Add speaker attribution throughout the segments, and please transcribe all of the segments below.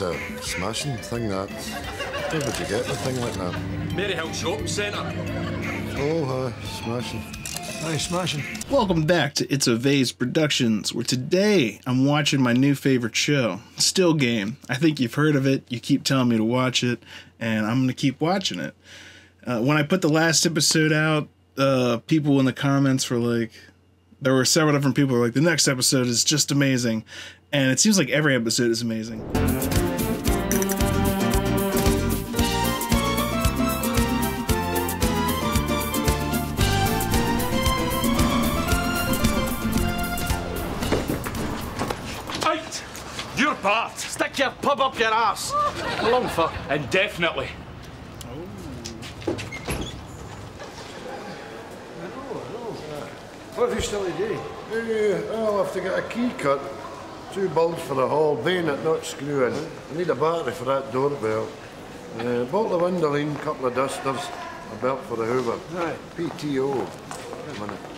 Speaker 1: That's a smashing thing, that. Where would you get a thing like that?
Speaker 2: Maryhill Shopping Centre.
Speaker 1: Oh, aye, smashing.
Speaker 3: Aye, smashing.
Speaker 4: Welcome back to It's a Vase Productions, where today I'm watching my new favorite show, Still Game. I think you've heard of it, you keep telling me to watch it, and I'm gonna keep watching it. Uh, when I put the last episode out, uh, people in the comments were like, there were several different people who were like, the next episode is just amazing. And it seems like every episode is amazing.
Speaker 2: Out! Your part! Stick your pub up your ass. Along for indefinitely.
Speaker 3: What have you still to do?
Speaker 1: Eh, I'll have to get a key cut. Two bolts for the hall, bayonet not screwing. I need a battery for that doorbell. Uh, bolt of window couple of dusters, a belt for the hoover.
Speaker 3: Right.
Speaker 1: PTO. Wait a minute.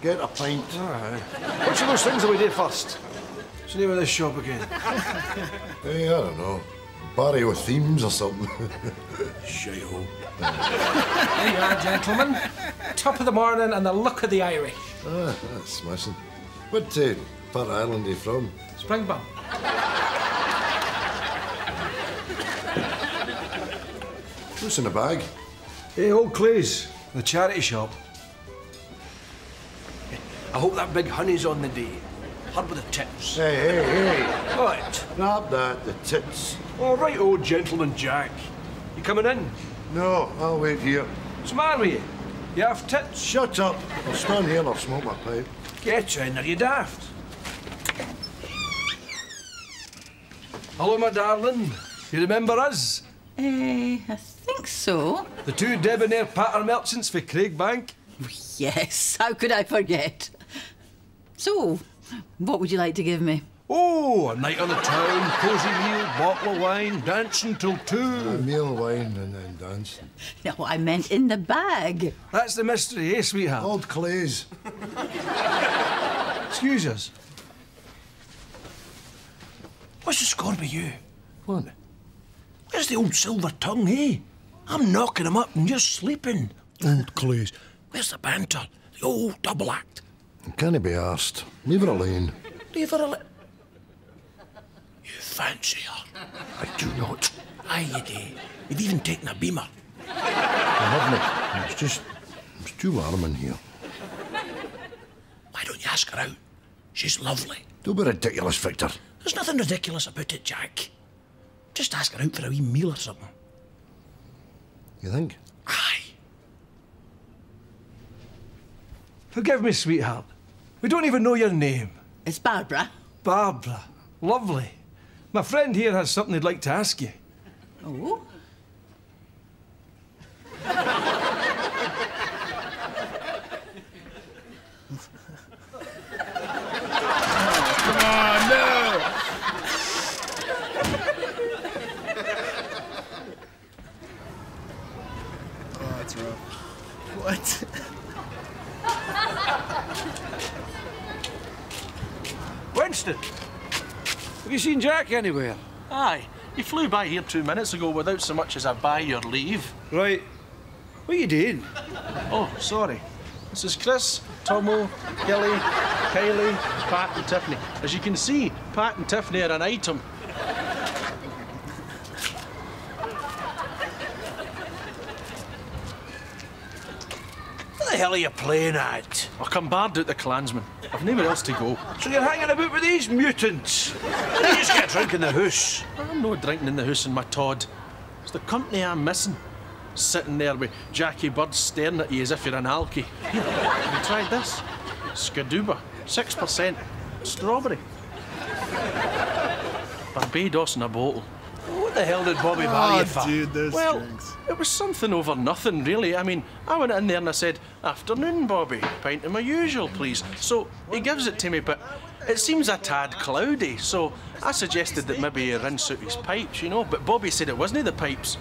Speaker 1: Get a pint.
Speaker 3: Alright. Which of those things do we do first? What's the name of this shop again?
Speaker 1: Hey, I don't know. Barrio themes or something.
Speaker 3: Shithole.
Speaker 5: There you are, gentlemen. Top of the morning and the look of the Irish.
Speaker 1: ah, that's smashing. What uh, part of Ireland are you from?
Speaker 5: Springburn.
Speaker 1: What's in the bag?
Speaker 3: Hey, old Clay's, the charity shop. I hope that big honey's on the day. Her with the tips.
Speaker 1: Hey, hey, hey.
Speaker 3: Right.
Speaker 1: Grab that, the tits.
Speaker 3: All right, old gentleman Jack. You coming in?
Speaker 1: No, I'll wait here.
Speaker 3: What's the matter with you? You have tits?
Speaker 1: Shut up. I'll stand here and I'll smoke my pipe.
Speaker 3: Get in, are you daft? Hello, my darling. You remember us?
Speaker 6: Eh, I think so.
Speaker 3: The two debonair patter merchants for Craiglang?
Speaker 6: Yes, how could I forget? So, what would you like to give me?
Speaker 3: Oh, a night on the town, cosy meal, bottle of wine, dancing till
Speaker 1: A
Speaker 3: two.
Speaker 1: meal, wine, and then dancing.
Speaker 6: No, I meant in the bag.
Speaker 3: That's the mystery, eh, sweetheart?
Speaker 1: Old Clays.
Speaker 3: Excuse us. What's the score with you?
Speaker 1: What?
Speaker 3: Where's the old silver tongue, eh? I'm knocking him up and you're sleeping.
Speaker 1: Old Clays.
Speaker 3: Where's the banter? The old double act.
Speaker 1: Can he be asked? Leave her alone.
Speaker 3: Leave her alone. You fancy her?
Speaker 1: I do not.
Speaker 3: Aye, you do. You've even taken a beamer.
Speaker 1: I haven't. It's just. It's too warm in here.
Speaker 3: Why don't you ask her out? She's lovely.
Speaker 1: Don't be ridiculous, Victor.
Speaker 3: There's nothing ridiculous about it, Jack. Just ask her out for a wee meal or something.
Speaker 1: You think?
Speaker 3: Aye. Forgive me, sweetheart. We don't even know your name.
Speaker 6: It's Barbara.
Speaker 3: Barbara. Lovely. My friend here has something he'd like to ask you.
Speaker 6: Oh?
Speaker 4: Oh, no! Oh, that's rough. What?
Speaker 3: Winston, have you seen Jack anywhere?
Speaker 2: Aye, he flew by here two minutes ago without so much as a buy your leave.
Speaker 3: Right. What are you doing?
Speaker 2: Oh, sorry. This is Chris, Tomo, Kelly, Kylie, Pat and Tiffany. As you can see, Pat and Tiffany are an item.
Speaker 3: Hell are you playing at?
Speaker 2: I come barred out the clansman. I've nowhere else to go.
Speaker 3: So you're hanging about with these mutants? you just get drunk in the house.
Speaker 2: I'm not drinking in the house in my Todd. It's the company I'm missing. Sitting there with Jackie Bird staring at you as if you're an alky. Here, have you tried this? Skadooba, 6%. Strawberry. Barbados in a bottle.
Speaker 3: What the hell did Bobby buy you
Speaker 4: Oh,
Speaker 3: for?
Speaker 4: dude, those
Speaker 2: Well,
Speaker 4: drinks.
Speaker 2: it was something over nothing, really. I mean, I went in there and I said, Afternoon, Bobby. Pint of my usual, please. So he gives it to me, but it seems a tad cloudy. So I suggested that maybe he rinse out his pipes, you know, but Bobby said it wasn't the pipes.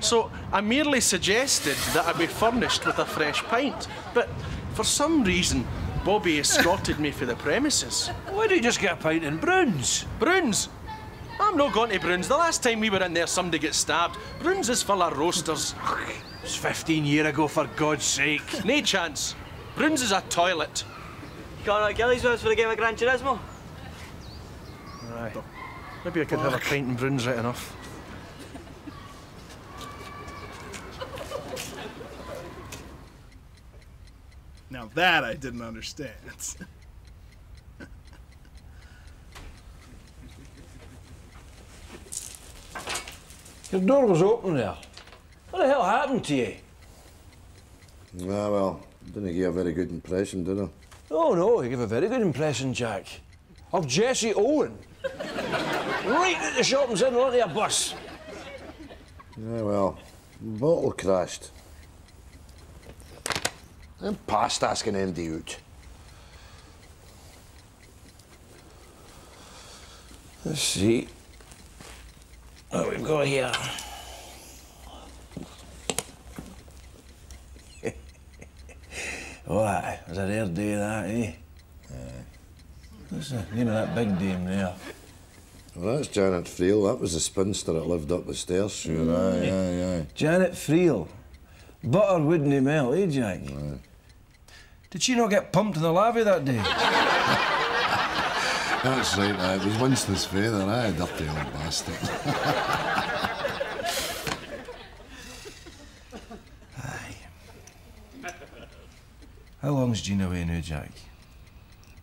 Speaker 2: So I merely suggested that I be furnished with a fresh pint. But for some reason, Bobby escorted me for the premises.
Speaker 3: Why don't you just get a pint in Bruns?
Speaker 2: Bruins? I'm not going to Bruns. The last time we were in there, somebody got stabbed. Bruns is full of roasters.
Speaker 3: It's 15 year ago, for God's sake.
Speaker 2: no chance. Bruns is a toilet.
Speaker 7: Got out Gillies with us for the game of Gran Turismo?
Speaker 2: Aye. Maybe I could have a pint in Bruns right enough.
Speaker 4: Now that I didn't understand.
Speaker 3: Your door was open there. What the hell happened to you?
Speaker 1: Ah, well, didn't give a very good impression, did I?
Speaker 3: Oh no, you gave a very good impression, Jack. Of Jesse Owen. right at the shopping centre onto a bus.
Speaker 1: Yeah, well, bottle crashed. I'm past asking Andy out.
Speaker 3: Let's see. What we've got here. oh, aye. Was a rare day, that, eh? Aye. What's the name of that big dame there?
Speaker 1: Well, that's Janet Friel. That was the spinster that lived up the stairs. Sure, aye, aye, aye.
Speaker 3: Janet Friel. Butter wouldn't melt, eh, Jack? Did she not get pumped in the lavvy that day?
Speaker 1: That's right, aye. It was Winston's father, aye, dirty old bastard.
Speaker 3: How long's Gina away now, Jack?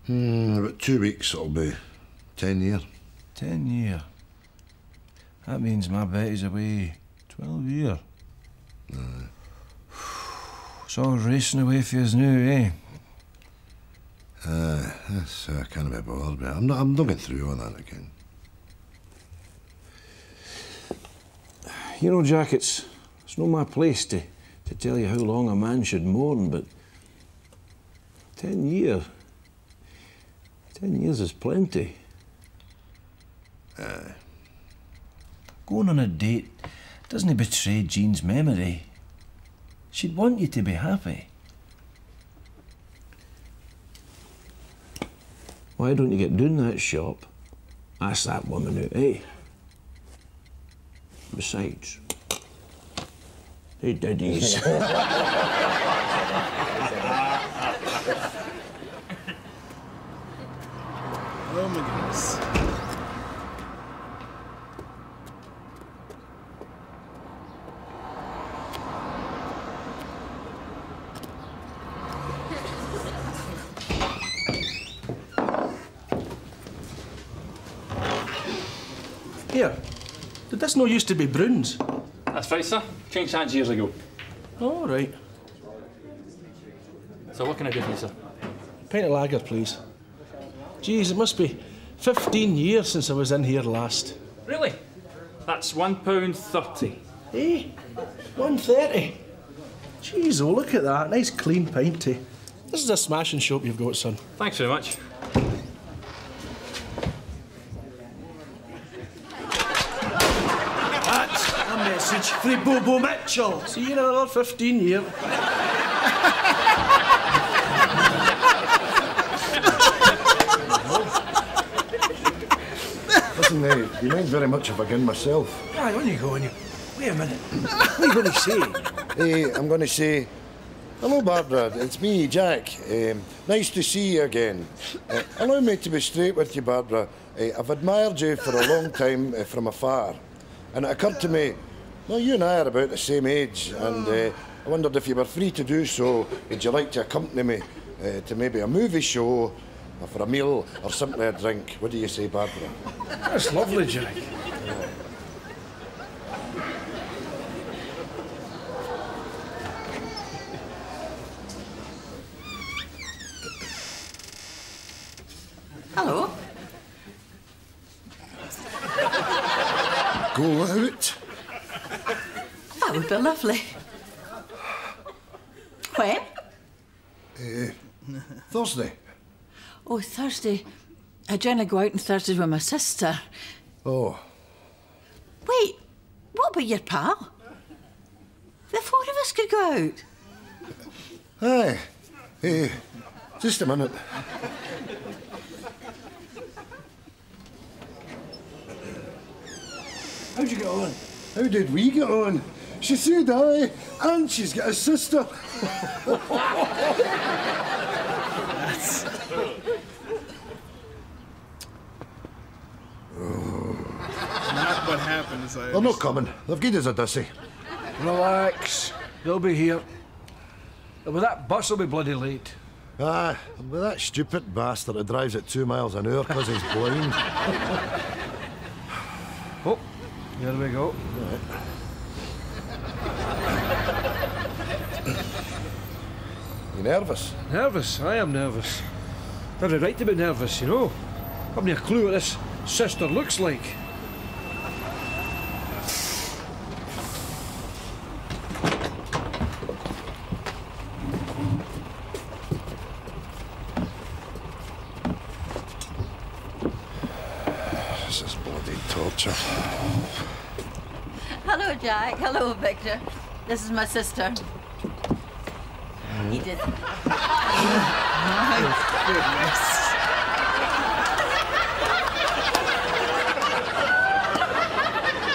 Speaker 1: Hmm, about two weeks it'll be. Ten year.
Speaker 3: Ten year. That means my Betty's away twelve year. It's all racing away for us now, eh?
Speaker 1: Aye, that's uh, kind of a me. I'm not, I'm not through all that again.
Speaker 3: You know, Jack, it's, it's not my place to, to tell you how long a man should mourn, but ten year. Ten years is plenty.
Speaker 1: Aye.
Speaker 3: Going on a date doesn't betray Jean's memory. She'd want you to be happy. Why don't you get down that shop? Ask that woman out, eh? Besides, hey, daddies.
Speaker 4: Oh my goodness.
Speaker 2: Here, did this no used to be Bruns?
Speaker 8: That's right, sir. Changed hands years ago.
Speaker 2: All right.
Speaker 8: So what can I do for you, sir?
Speaker 2: Pint of lager, please. Geez, it must be 15 years since I was in here last.
Speaker 8: Really? That's one pound thirty.
Speaker 2: Eh? 130. Jeez, oh, look at that. Nice clean pint, eh? This is a smashing shop you've got, son.
Speaker 8: Thanks very much.
Speaker 3: That's a message from Bobo Mitchell.
Speaker 2: See you in another 15 years.
Speaker 1: Listen, uh, you mind very much if I begin myself.
Speaker 3: Right, on you go, on you. Wait a minute. What are you going to say?
Speaker 1: Hey, I'm going to say, hello, Barbara. It's me, Jack. Um, nice to see you again. Uh, allow me to be straight with you, Barbara. Uh, I've admired you for a long time uh, from afar, and it occurred to me, well, you and I are about the same age, and uh, I wondered if you were free to do so. Would you like to accompany me uh, to maybe a movie show, or for a meal, or simply a drink? What do you say, Barbara?
Speaker 3: That's lovely, Jack.
Speaker 6: Hello.
Speaker 1: Go out.
Speaker 6: That would be lovely. When?
Speaker 1: Uh, Thursday.
Speaker 6: Oh, Thursday. I generally go out on Thursdays with my sister.
Speaker 1: Oh,
Speaker 6: Wait, what about your pal? The four of us could go out.
Speaker 1: Aye. Hey, just a minute. How'd you get on? How did we get on? She said aye, and she's got a sister. That's...
Speaker 4: Not what happened is I.
Speaker 1: They're not coming. They've given us a dissy.
Speaker 5: Relax. They'll be here. But that bus will be bloody late.
Speaker 1: Ah, with that stupid bastard that drives at two miles an hour because he's blind.
Speaker 5: Oh, here we go.
Speaker 1: You nervous?
Speaker 5: Nervous? I am nervous. Very right to be nervous, you know. I haven't a clue what this sister looks like.
Speaker 1: This is bloody torture.
Speaker 6: Hello, Jack. Hello, Victor. This is my sister. Edith.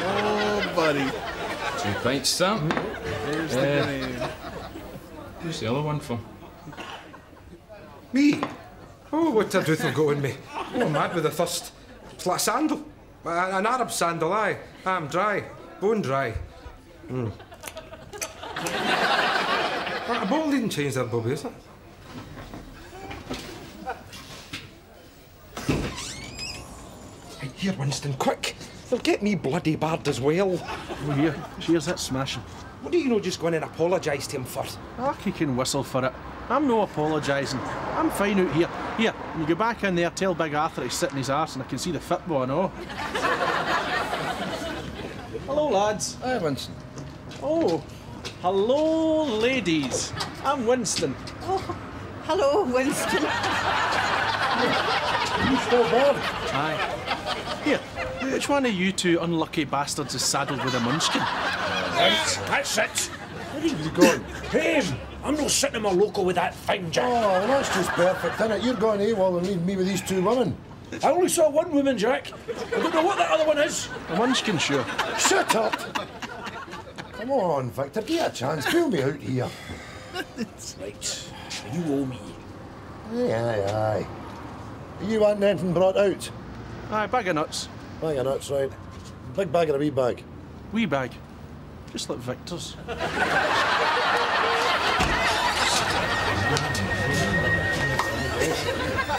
Speaker 4: Oh, buddy.
Speaker 8: Two pints, sir.
Speaker 4: There's the name.
Speaker 8: Who's the other one for?
Speaker 5: Me? Oh, what a doth will go in me. Oh, I'm mad with a thirst. It's like a sandal. An Arab sandal, aye. I'm dry. Bone dry. Mm. A ball didn't change that, Bobby, is it? Hey, Here, Winston, quick. They'll get me bloody bad as well.
Speaker 2: Oh, here. Cheers, that's smashing.
Speaker 5: What do you know just go in and apologise to him for?
Speaker 2: Ah, he can whistle for it. I'm no apologising. I'm fine out here. Here, when you go back in there, tell Big Arthur he's sitting his arse and I can see the football and all. Hello, lads.
Speaker 1: Hi, Vincent.
Speaker 2: Oh, hello, ladies. I'm Winston.
Speaker 6: Oh, hello, Winston.
Speaker 1: You still bored?
Speaker 2: Aye. Here, which one of you two unlucky bastards is saddled with a munchkin?
Speaker 5: Right, that's it.
Speaker 1: Where are you going?
Speaker 5: Him! I'm not sitting in my local with that thing, Jack.
Speaker 1: Oh, well, that's just perfect, isn't it? You're going AWOL and leaving me with these two women.
Speaker 5: I only saw one woman, Jack. I don't know what that other one is.
Speaker 2: A munchkin, sure.
Speaker 1: Shut up! Come on, Victor, give a chance. Pull me out here.
Speaker 5: Right, you owe me.
Speaker 1: Aye, aye, aye. You want anything brought out?
Speaker 2: Aye, bag of nuts.
Speaker 1: Bag of nuts, right. Big bag or a wee bag?
Speaker 2: Wee bag. Just like Victor's.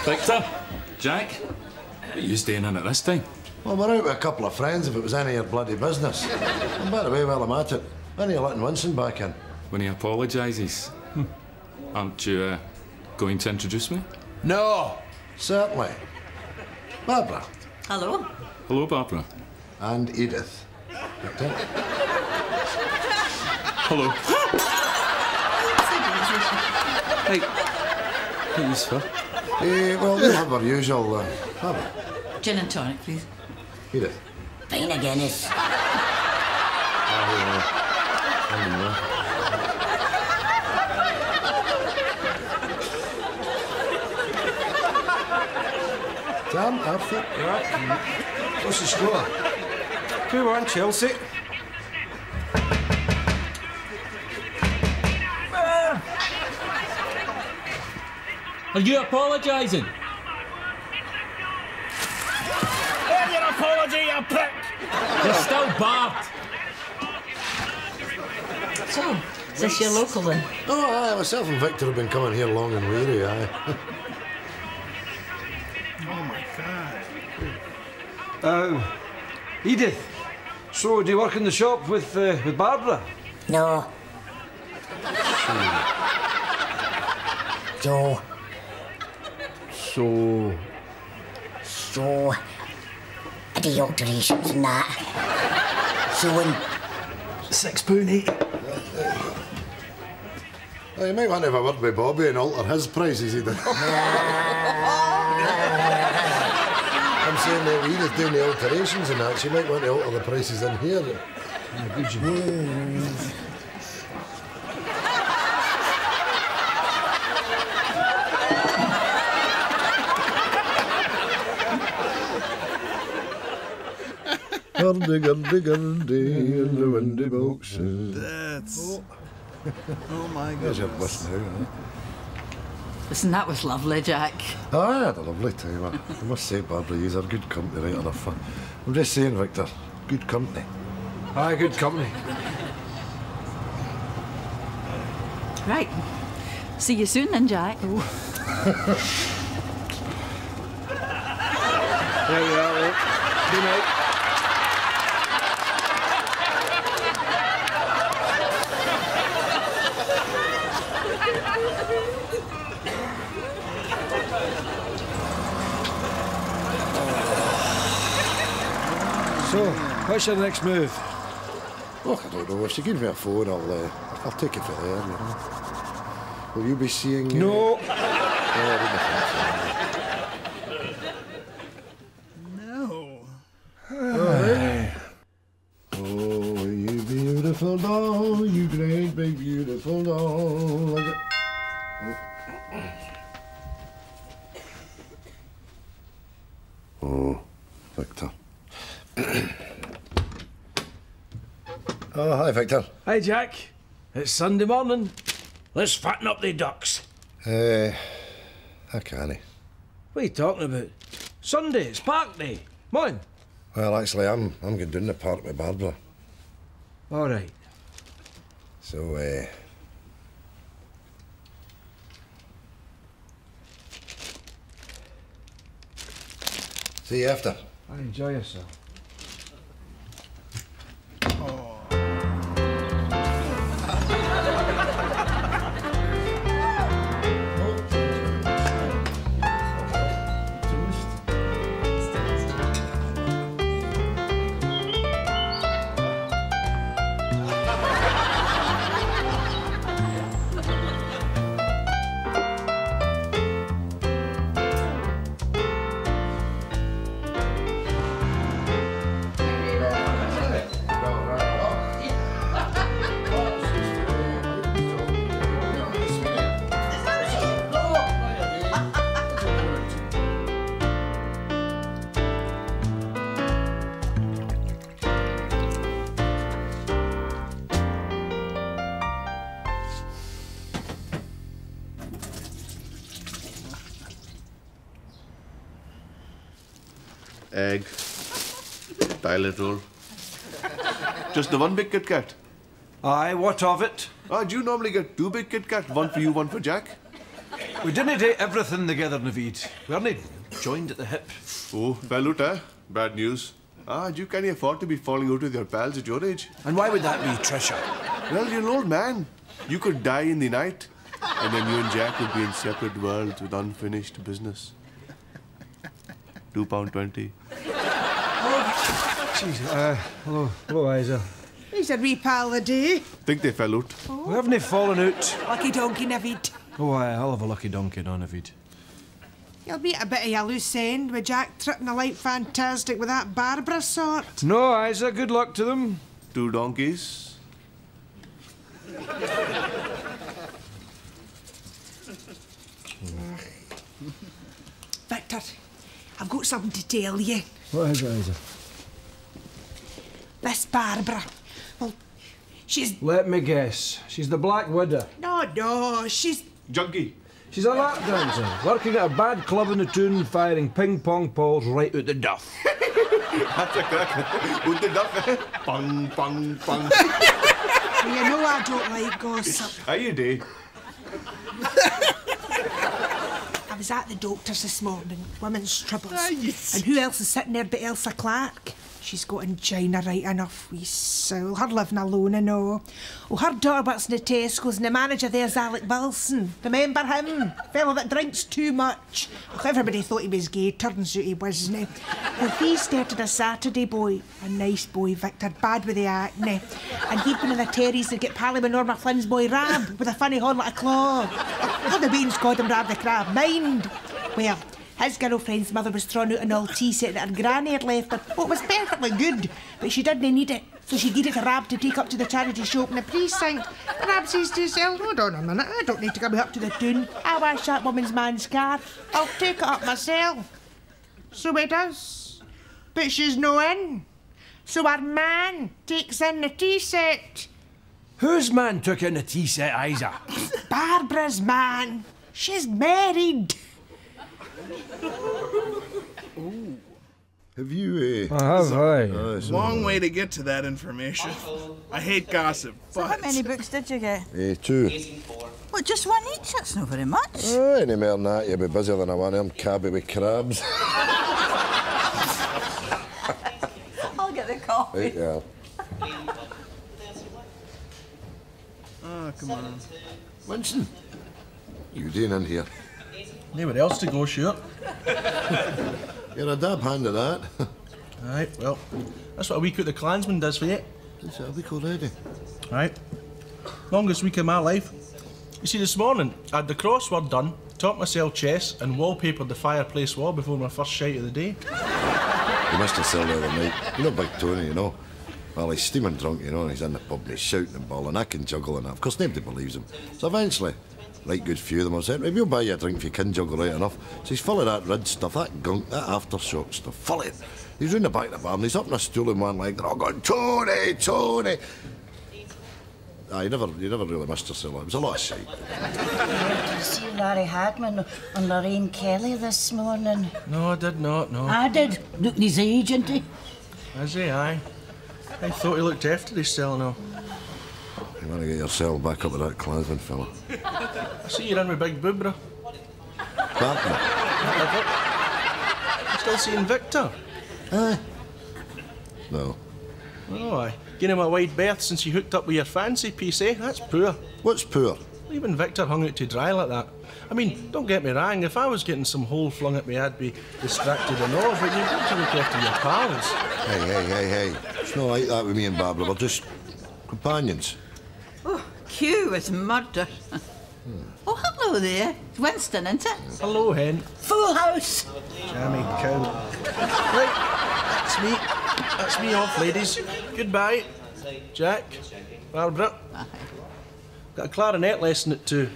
Speaker 8: Victor? Jack? What are you staying in at this time?
Speaker 1: Well, we're out with a couple of friends if it was any of your bloody business. and by the way, while I'm at it, when are you letting Winston back in?
Speaker 8: When he apologises. Hmm. Aren't you uh, going to introduce me?
Speaker 1: No! Certainly. Barbara
Speaker 6: Hello.
Speaker 8: Hello, Barbara.
Speaker 1: and Edith.
Speaker 8: Hello.
Speaker 2: Hey,
Speaker 8: Who's for?
Speaker 1: Eh, well, we'll have our usual. Uh, Barbara,
Speaker 6: Gin and tonic, please.
Speaker 1: Edith.
Speaker 6: Fine again, is.
Speaker 1: Sam, Arthur.
Speaker 5: What's the score? 2 1 Chelsea.
Speaker 9: Are you apologising?
Speaker 6: Is this your local then?
Speaker 1: Oh, aye, myself and Victor have been coming here long and weary, aye.
Speaker 4: Oh my god.
Speaker 5: Um, Edith. So, do you work in the shop with uh, with Barbara?
Speaker 10: No. So,
Speaker 1: So,
Speaker 10: so, I do alterations and that. So when
Speaker 5: Six pound eighty.
Speaker 1: Well, you might want to have a word with Bobby and alter his prices, Edith. I'm saying that Edith doing the alterations and that, she might want to alter the prices in here. Gurdy, gurdy, gurdy, in the windy boxes.
Speaker 4: That's. Oh Oh my
Speaker 1: There's your
Speaker 4: goodness.
Speaker 1: bliss now?
Speaker 6: Listen, that was lovely, Jack.
Speaker 1: Oh, I had a lovely time. I I must say, Barbara, you're good company right enough. I'm just saying, Victor, good company.
Speaker 5: Aye, good company.
Speaker 6: Right. See you soon then, Jack. Oh.
Speaker 5: There we are. Good night. So, what's your next move?
Speaker 1: Oh, I don't know. If she gives me a phone, I'll, uh, I'll take it from there, you know. Will you be seeing... uh,
Speaker 5: No.
Speaker 1: oh, I didn't think
Speaker 4: No.
Speaker 1: Oh, you beautiful doll, you great big beautiful doll. Oh, Victor. Oh, hi, Victor.
Speaker 3: Hi, Jack. It's Sunday morning. Let's fatten up the ducks.
Speaker 1: Uh, I can't.
Speaker 3: What are you talking about? Sunday, it's park day. On.
Speaker 1: Well, actually, I'm I'm going down the park with Barbara.
Speaker 3: All right.
Speaker 1: So, uh, see you after.
Speaker 3: Enjoy yourself.
Speaker 11: Toilet roll. Just the one big Kit Kat.
Speaker 3: Aye, what of it?
Speaker 11: Ah, do you normally get two big Kit Kat? One for you, one for Jack?
Speaker 3: We didn't do everything together, Navid. We aren't joined at the hip.
Speaker 11: Oh, Balut, eh? Bad news. Ah, do you can afford to be falling out with your pals at your age?
Speaker 3: And why would that be, Trisha?
Speaker 11: Well, you're an old man. You could die in the night, and then you and Jack would be in separate worlds with unfinished business. Two pound twenty.
Speaker 5: Jeez, uh, hello, hello, Isa.
Speaker 12: He's a wee pal of the day.
Speaker 11: Think they fell out.
Speaker 3: We haven't they fallen out.
Speaker 12: Lucky donkey, Navid.
Speaker 3: Oh, aye, I'll have a lucky donkey on Navid.
Speaker 12: You'll be at a bit of a loose end with Jack tripping a light fantastic with that Barbara sort.
Speaker 3: No, Isa, good luck to them.
Speaker 11: Two donkeys.
Speaker 12: Victor, I've got something to tell you.
Speaker 3: What is it, Isa?
Speaker 12: This Barbara, well, she's.
Speaker 3: Let me guess. She's the Black Widow.
Speaker 12: No, no, she's.
Speaker 11: Junkie.
Speaker 3: She's a lap dancer, working at a bad club in the tune, firing ping pong balls right out the duff.
Speaker 11: That's a crack. With the duff, eh? Pong, pong, pong.
Speaker 12: you know I don't like gossip.
Speaker 11: How you do?
Speaker 12: I was at the doctor's this morning, women's troubles. And who else is sitting there but Elsa Clark? She's got angina right enough, wee soul. Her living alone and all. Oh, her daughter works in the Tesco's and the manager there's Alec Wilson. Remember him? Fellow that drinks too much. Oh, everybody thought he was gay, turns out he wasn't. Well, he started a Saturday boy. A nice boy, Victor, bad with the acne. And he'd been in the Terry's to get Pally with Norma Flynn's boy Rab with a funny horn like a claw. Oh, the beans called him Rab the Crab. Mind. Well, his girlfriend's mother was thrown out an old tea set that her granny had left her. Oh, it was perfectly good, but she didn't need it. So she gave it to Rab to take up to the charity shop in the precinct. And Rab says to herself, hold on a minute, I don't need to come up to the tune. I'll wash that woman's man's car. I'll take it up myself. So he does. But she's no in. So our man takes in the tea set.
Speaker 3: Whose man took in the tea set, Isa?
Speaker 12: Barbara's man. She's married.
Speaker 1: Have you? Uh,
Speaker 3: I have, aye.
Speaker 1: uh, so-
Speaker 4: Long way to get to that information. I hate gossip,
Speaker 13: So how many books did you get?
Speaker 1: Eh, two.
Speaker 13: What, just one each? That's not very much.
Speaker 1: Oh, any more than that, you'll be busier than I want them cabbie with crabs.
Speaker 13: I'll get the coffee.
Speaker 1: right, yeah.
Speaker 4: oh come on.
Speaker 1: Winston, you doing in here?
Speaker 2: Nowhere else to go, sure.
Speaker 1: You're a dab hand at that.
Speaker 2: Right, well, that's what a week out the Clansman does for you.
Speaker 1: Is it a week already?
Speaker 2: Right. Longest week of my life. You see, this morning, I had the crossword done, taught myself chess, and wallpapered the fireplace wall before my first shite of the day.
Speaker 1: You must have said the other night. You know Big Tony, you know? Well, he's steaming drunk, you know, and he's in the pub and he's shouting and bawling. I can juggle and that. Of course, nobody believes him. So eventually, right good few of them have said, right, we'll buy you a drink if you can juggle right enough. So he's full of that red stuff, that gunk, that aftershock stuff, full of it. He's in the back of the bar and he's up on a stool in one leg. They're all going, Tony, Tony. Ah, you never, you never really missed yourself. It was a lot of shite.
Speaker 10: Did you see Larry Hagman and Lorraine Kelly this morning?
Speaker 2: No, I did not, no.
Speaker 10: I did. Look, he's agent. eh?
Speaker 2: Is he? Aye. I thought he looked after his cell now.
Speaker 1: You want to get yourself back up with that Clansman fella.
Speaker 2: I see you're in with Big Boobra.
Speaker 1: Partner?
Speaker 2: You still seeing Victor?
Speaker 1: Aye. No.
Speaker 2: Oh, aye. Giving him a wide berth since you hooked up with your fancy piece, eh? That's poor.
Speaker 1: What's poor?
Speaker 2: Even Victor hung out to dry like that. I mean, don't get me wrong, if I was getting some hole flung at me, I'd be distracted and all, but you've got to look after your pals.
Speaker 1: Hey, hey, hey, hey. It's not like that with me and Barbara. We're just companions.
Speaker 13: Oh, Q is murder. Oh, hello there. It's Winston, isn't it?
Speaker 2: Hello, hen.
Speaker 13: Full house.
Speaker 2: Jammy cow. Right, that's me. That's me off, ladies. Goodbye. Jack, Barbara. Got a clarinet lesson at two.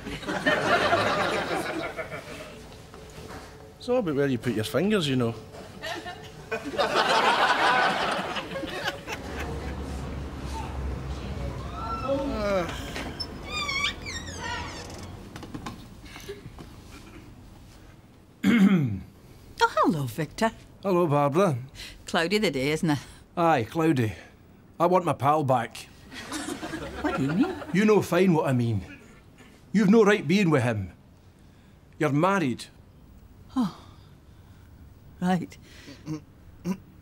Speaker 2: It's all about where you put your fingers, you know. Ah.
Speaker 13: Oh, hello, Victor.
Speaker 3: Hello, Barbara.
Speaker 13: Cloudy the day, isn't it?
Speaker 3: Aye, cloudy. I want my pal back.
Speaker 13: What do you mean?
Speaker 3: You know fine what I mean. You've no right being with him. You're married.
Speaker 13: Oh, right.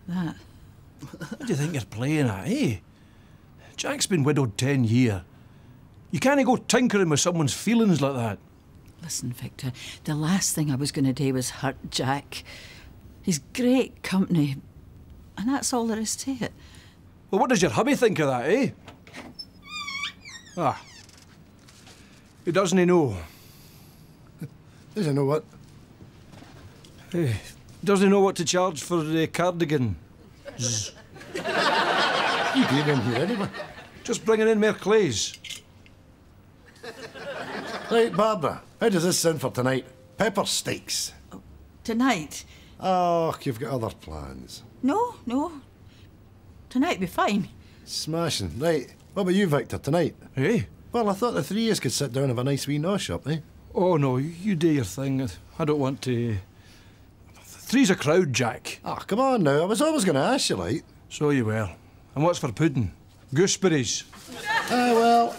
Speaker 13: That.
Speaker 3: What do you think you're playing at, eh? Jack's been widowed ten year. You can't go tinkering with someone's feelings like that.
Speaker 13: Listen, Victor, the last thing I was going to do was hurt Jack. He's great company, and that's all there is to it.
Speaker 3: Well, what does your hubby think of that, eh? Ah. He doesn't he know?
Speaker 1: Does he know what?
Speaker 3: Eh, doesn't he know what to charge for the cardigan? Zzz.
Speaker 1: You being in here anyway.
Speaker 3: Just bringing in more clays.
Speaker 1: Right, Barbara, how does this sound for tonight? Pepper steaks.
Speaker 13: Tonight?
Speaker 1: Oh, you've got other plans.
Speaker 13: No, no. Tonight be fine.
Speaker 1: Smashing. Right, what about you, Victor, tonight?
Speaker 3: Eh?
Speaker 1: Well, I thought the three of us could sit down and have a nice wee nosh up, eh?
Speaker 3: Oh, no, you do your thing. I don't want to. Three's a crowd, Jack.
Speaker 1: Ah, come on now. I was always going to ask you, like.
Speaker 3: So you were. And what's for pudding? Gooseberries.
Speaker 1: Ah, well.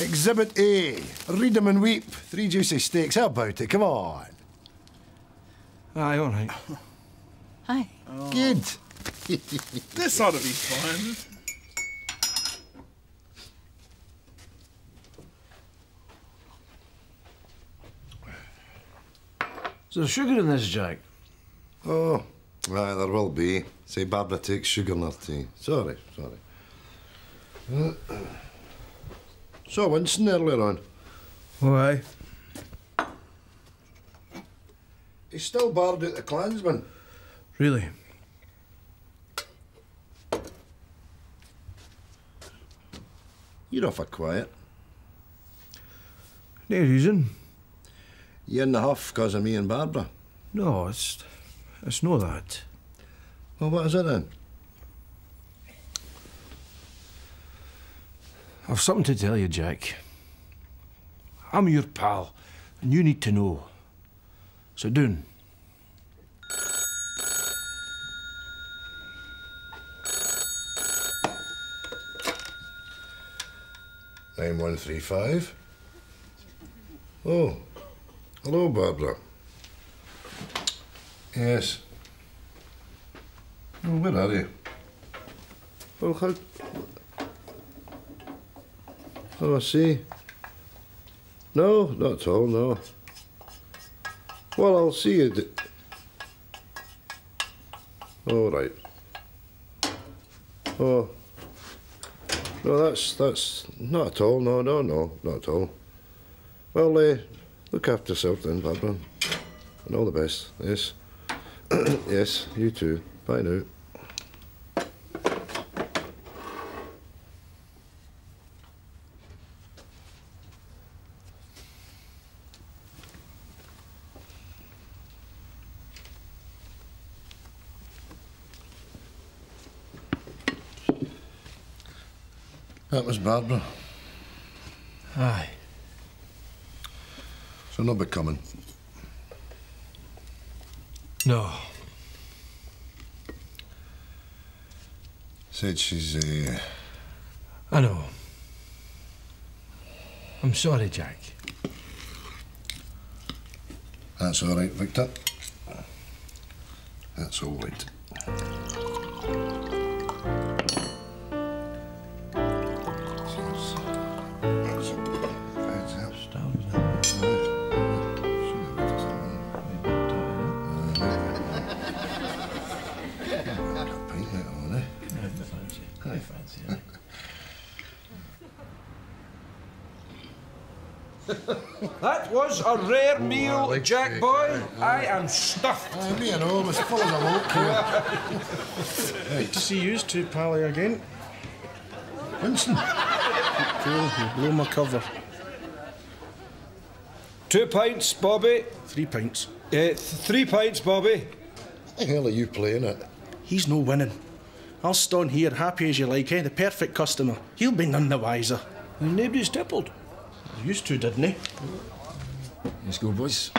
Speaker 1: Exhibit A. Read 'em and weep. Three juicy steaks. How about it? Come on.
Speaker 3: Aye, all right.
Speaker 13: Hi.
Speaker 1: Good.
Speaker 4: This ought to be fun.
Speaker 3: Is there sugar in this, Jack?
Speaker 1: Oh, right, there will be. Say Barbara takes sugar in her tea. Sorry, sorry. So, Winston earlier on.
Speaker 3: Why?
Speaker 1: He's still barred out the Clansman.
Speaker 3: Really?
Speaker 1: You're awful quiet.
Speaker 3: No reason.
Speaker 1: You're in the huff because of me and Barbara?
Speaker 3: No, it's. It's no that.
Speaker 1: Well, what is it then?
Speaker 3: I've something to tell you, Jack. I'm your pal, and you need to know. So doon.
Speaker 1: Nine one three five. Oh, hello, Barbara. Yes. Where are you? Oh, how? Oh, I see. No, not at all. No. Well, I'll see you. All right. Oh. No, that's that's not at all. No, no, no, not at all. Well, uh, look after yourself then, Barbara, and all the best. Yes, yes, you too. Bye now. That was Barbara.
Speaker 3: Aye.
Speaker 1: So not be coming.
Speaker 3: No.
Speaker 1: Said she's uh,
Speaker 3: I know. I'm sorry, Jack.
Speaker 1: That's all right, Victor. That's all right.
Speaker 5: Was a rare meal, Jack boy. I am stuffed.
Speaker 1: Aye, me and all was full of the look here.
Speaker 2: Good to see you two, Pally, again.
Speaker 1: Winston.
Speaker 2: Cool, you blow my cover.
Speaker 5: Two pints, Bobby.
Speaker 2: Three pints.
Speaker 5: Uh, th- three pints, Bobby.
Speaker 1: The hell are you playing at?
Speaker 2: He's no winning. I'll stand here happy as you like, eh? The perfect customer. He'll be none the wiser.
Speaker 3: And nobody's tippled.
Speaker 2: Used to, didn't he?
Speaker 8: Let's go, boys.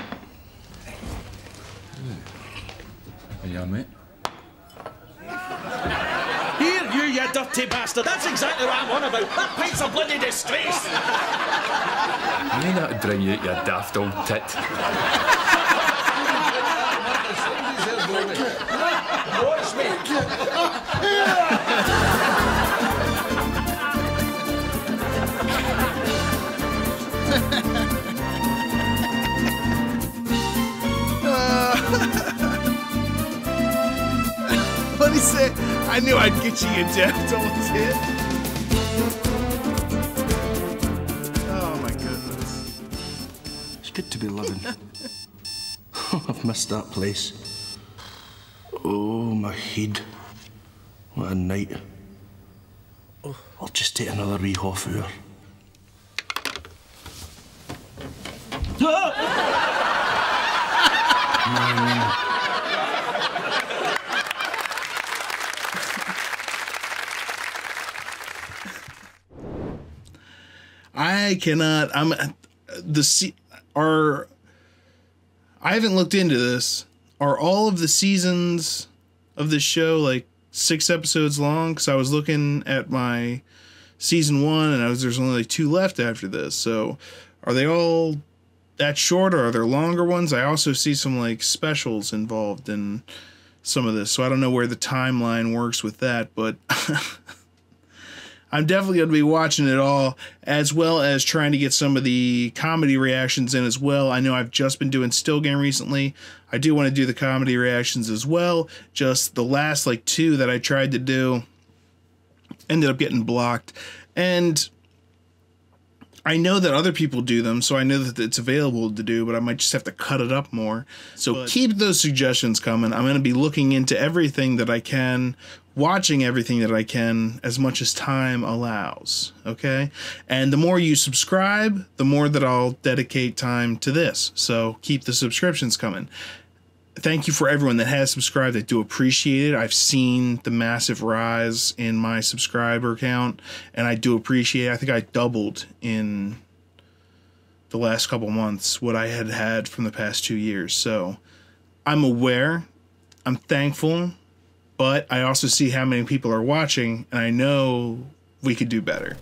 Speaker 8: Are you on, mate?
Speaker 2: Here, you, you dirty bastard. That's exactly what I'm on about. That pint's a bloody disgrace.
Speaker 8: You ain't that dry you out, you daft old tit.
Speaker 5: Watch me.
Speaker 4: Say? I knew I'd get you, you daft old tit. Oh my goodness.
Speaker 2: It's good to be living. I've missed that place. Oh, my head. What a night. I'll just take another wee half hour.
Speaker 4: Cannot. I'm the are. I haven't looked into this. Are all of the seasons of this show like six episodes long? Because I was looking at my season one, and I was there's only like two left after this. So, are they all that short, or are there longer ones? I also see some like specials involved in some of this, so I don't know where the timeline works with that, but. I'm definitely going to be watching it all, as well as trying to get some of the comedy reactions in as well. I know I've just been doing Still Game recently. I do want to do the comedy reactions as well. Just the last like two that I tried to do ended up getting blocked. And I know that other people do them, so I know that it's available to do, but I might just have to cut it up more. So keep those suggestions coming. I'm going to be looking into everything that I can, watching everything that I can as much as time allows. Okay? And the more you subscribe, the more that I'll dedicate time to this. So keep the subscriptions coming. Thank you for everyone that has subscribed. I do appreciate it. I've seen the massive rise in my subscriber count, and I do appreciate. It. I think I doubled in the last couple months what I had had from the past two years. So I'm aware. I'm thankful, but I also see how many people are watching, and I know we could do better.